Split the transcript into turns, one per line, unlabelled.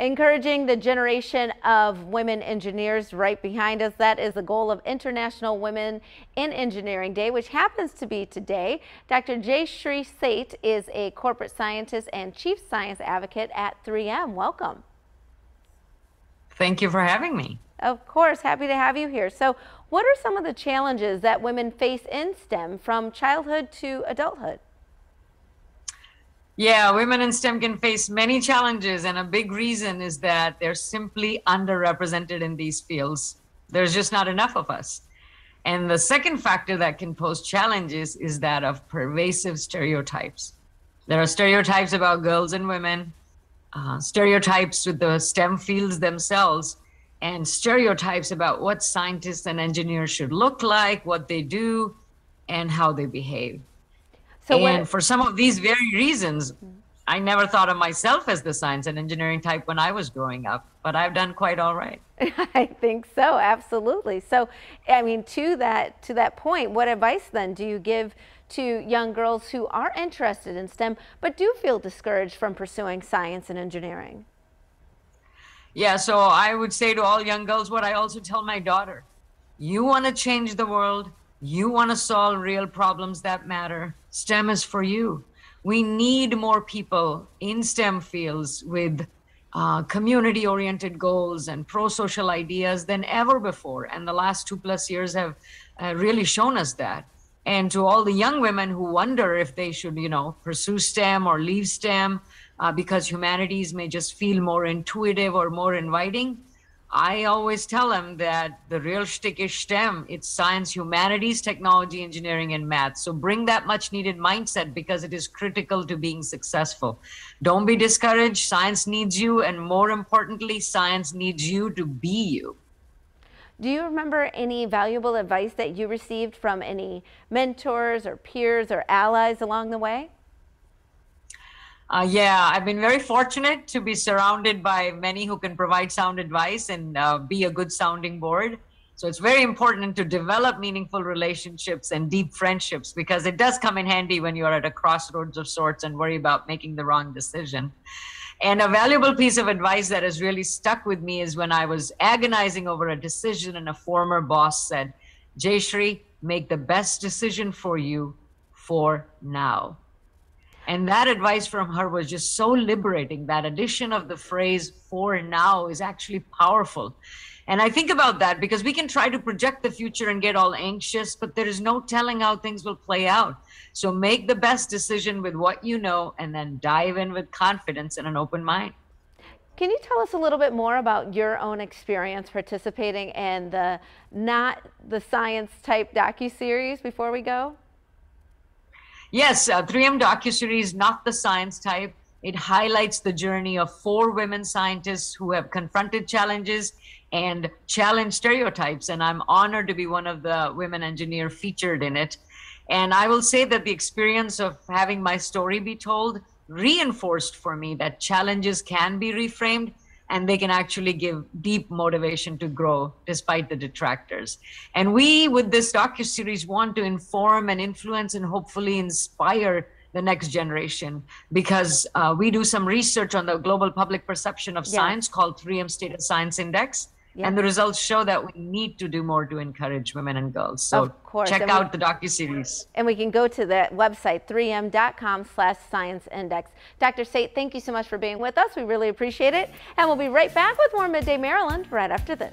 Encouraging the generation of women engineers right behind us. That is the goal of International Women in Engineering Day, which happens to be today. Dr. Jayshree Seth is a corporate scientist and chief science advocate at 3M. Welcome.
Thank you for having me.
Of course, happy to have you here. So, what are some of the challenges that women face in STEM from childhood to adulthood?
Yeah, women in STEM can face many challenges, and a big reason is that they're simply underrepresented in these fields. There's just not enough of us. And the second factor that can pose challenges is that of pervasive stereotypes. There are stereotypes about girls and women, uh, stereotypes with the STEM fields themselves, and stereotypes about what scientists and engineers should look like, what they do, and how they behave. So and when, for some of these very reasons, I never thought of myself as the science and engineering type when I was growing up, but I've done quite all right.
I think so, absolutely. So, I mean, to that to that point, what advice then do you give to young girls who are interested in STEM but do feel discouraged from pursuing science and engineering?
Yeah, so I would say to all young girls what I also tell my daughter. You want to change the world, you want to solve real problems that matter, STEM is for you. We need more people in STEM fields with uh, community oriented goals and pro social ideas than ever before. And the last two plus years have uh, really shown us that. And to all the young women who wonder if they should, you know, pursue STEM or leave STEM uh, because humanities may just feel more intuitive or more inviting, I always tell them that the real shtick is SHTEM. It's science, humanities, technology, engineering, and math. So bring that much needed mindset because it is critical to being successful. Don't be discouraged. Science needs you. And more importantly, science needs you to be you.
Do you remember any valuable advice that you received from any mentors or peers or allies along the way?
Uh, yeah, I've been very fortunate to be surrounded by many who can provide sound advice and uh, be a good sounding board. So it's very important to develop meaningful relationships and deep friendships because it does come in handy when you're at a crossroads of sorts and worry about making the wrong decision. And a valuable piece of advice that has really stuck with me is when I was agonizing over a decision and a former boss said, Jayshree, make the best decision for you for now. And that advice from her was just so liberating. That addition of the phrase for now is actually powerful. And I think about that because we can try to project the future and get all anxious, but there is no telling how things will play out. So make the best decision with what you know and then dive in with confidence and an open mind.
Can you tell us a little bit more about your own experience participating in the not the science type docu-series before we go?
Yes, uh, 3M docuseries, is not the science type. It highlights the journey of four women scientists who have confronted challenges and challenged stereotypes. And I'm honored to be one of the women engineer featured in it. And I will say that the experience of having my story be told reinforced for me that challenges can be reframed and they can actually give deep motivation to grow despite the detractors. And we, with this docu-series, want to inform and influence and hopefully inspire the next generation because uh, we do some research on the global public perception of yeah. science called 3M State of Science Index. Yeah. And the results show that we need to do more to encourage women and girls. So of course. check and out we, the docu-series.
And we can go to the website, 3m.com slash science index. Dr. Seth, thank you so much for being with us. We really appreciate it. And we'll be right back with more Midday Maryland right after this.